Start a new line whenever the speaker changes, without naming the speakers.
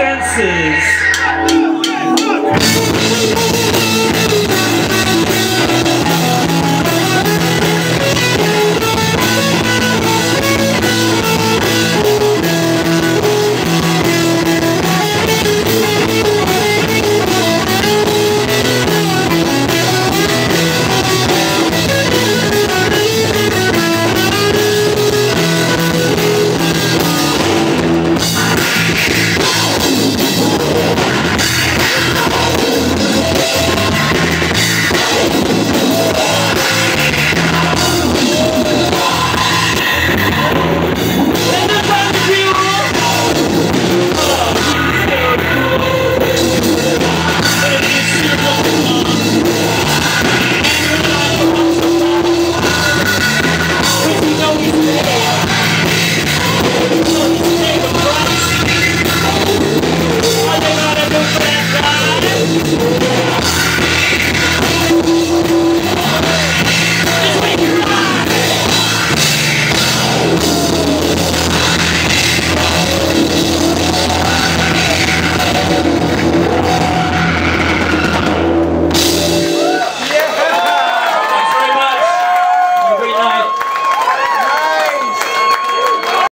senses.